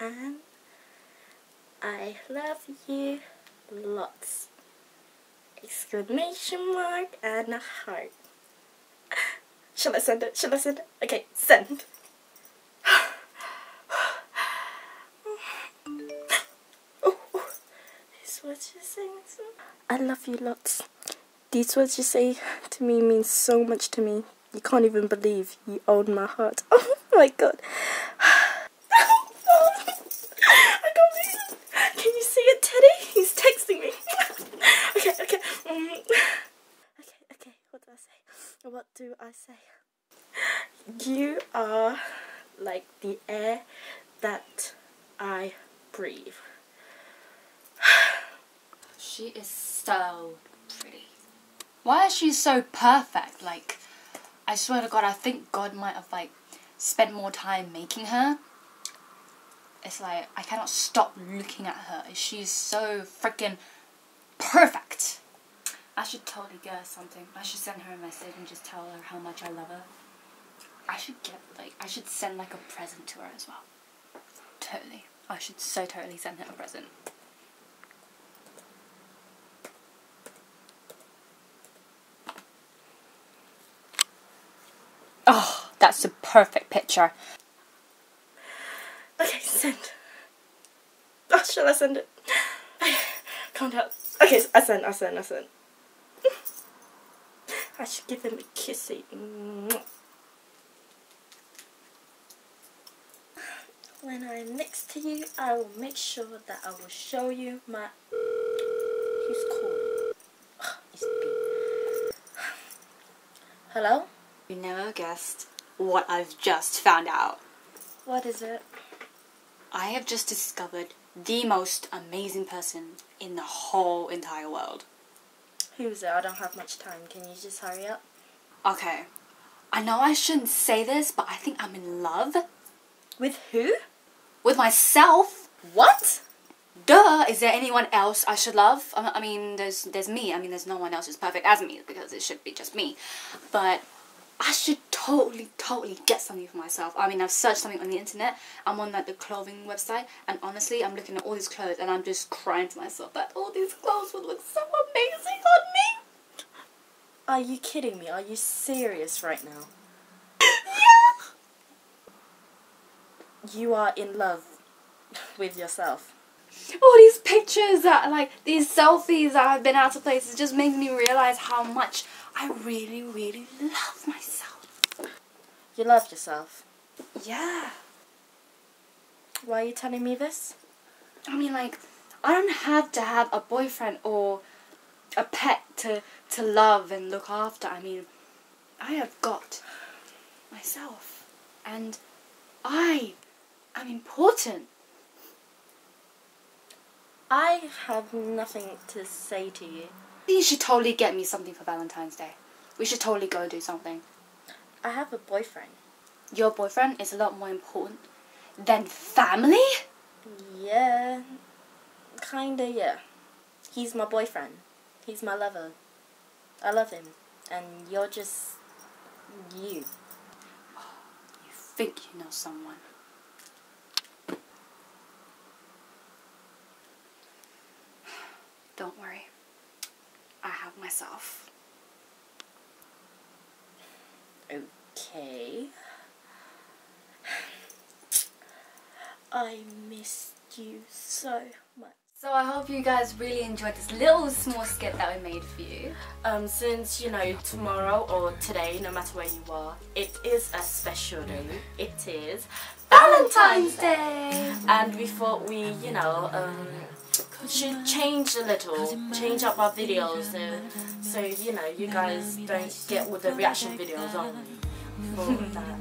and I love you lots. Exclamation mark and a heart. Shall I send it? Shall I send it? Okay, send. oh, oh. These words you say. I love you lots. These words you say to me mean so much to me. You can't even believe you own my heart. Oh my god. I can't believe it. Can you see it, Teddy? He's texting me. okay, okay. Um, okay, okay. What do I say? What do I say? You are like the air that I breathe. She is so pretty. Why is she so perfect? Like, I swear to God, I think God might have like spent more time making her. It's like I cannot stop looking at her. She's so freaking perfect. I should totally get her something. I should send her a message and just tell her how much I love her. I should get like I should send like a present to her as well. Totally. I should so totally send her a present. Oh, that's a perfect picture. Okay, send. Oh, shall I send it? Calm down. Okay, I send, I send, I send. I should give him a kissy. When I'm next to you, I will make sure that I will show you my. Who's calling? It's. Hello? You never guessed what I've just found out. What is it? I have just discovered the most amazing person in the whole entire world. Who's it? I don't have much time. Can you just hurry up? Okay, I know I shouldn't say this, but I think I'm in love With who? with myself. What? Duh! Is there anyone else I should love? I I mean, there's there's me. I mean, there's no one else who's perfect as me because it should be just me. But I should totally, totally get something for myself. I mean, I've searched something on the internet. I'm on like the clothing website, and honestly, I'm looking at all these clothes, and I'm just crying to myself that all these clothes would look so amazing on me. Are you kidding me? Are you serious right now? yeah. You are in love with yourself. All these pictures that like these selfies that I've been out to places just make me realize how much I really, really love. You love yourself. Yeah. Why are you telling me this? I mean, like, I don't have to have a boyfriend or a pet to to love and look after. I mean, I have got myself, and I am important. I have nothing to say to you. You should totally get me something for Valentine's Day. We should totally go do something. I have a boyfriend. Your boyfriend is a lot more important than family. Yeah. Kinda, yeah. He's my boyfriend. He's my lover. I love him. And you're just. you. You think you know someone. Don't worry. I have myself. Okay. I missed you so much. So I hope you guys really enjoyed this little small skit that we made for you. Um, since you know tomorrow or today, no matter where you are, it is a special day. It is Valentine's Day, and we thought we, you know, um, should change a little, change up our videos, uh, so you know you guys don't get all the reaction videos on. For that,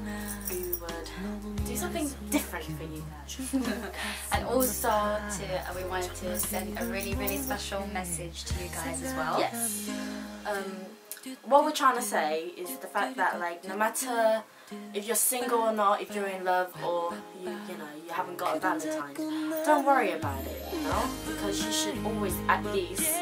we would do something different for you. guys. and also to uh, we wanted to send a really really special message to you guys as well. Yes. Um, what we're trying to say is the fact that like no matter if you're single or not, if you're in love or you you know you haven't got a Valentine, don't worry about it, you know, because you should always at least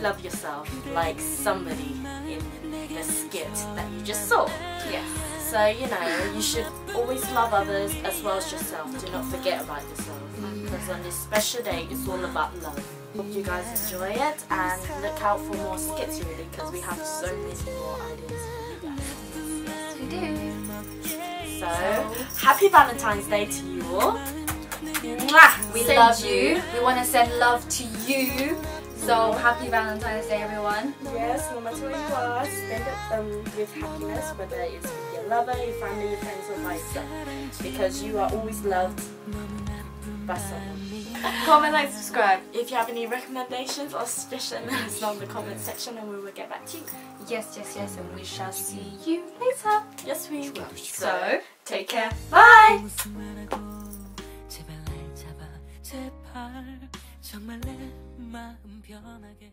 love yourself like somebody in the skit that you just saw. Yes. So, you know, you should always love others as well as yourself. Do not forget about yourself. Because on this special day, it's all about love. Hope you guys enjoy it and look out for more skits really because we have so many more ideas do. So, happy Valentine's Day to you all. Mwah! We Send love you. We want to send love to you. So happy Valentine's Day, everyone. Yes, no matter where you are, spend it um, with happiness, whether it's with your lover, your family, your friends, or myself. Because you are always loved by someone. Comment, like, subscribe. If you have any recommendations or suggestions, let us know in the comment section and we will get back to you. Yes, yes, yes, and we shall see you later. Yes, we will. So, take care. Bye! 제발 날 잡아 제발 정말 내 마음 변하게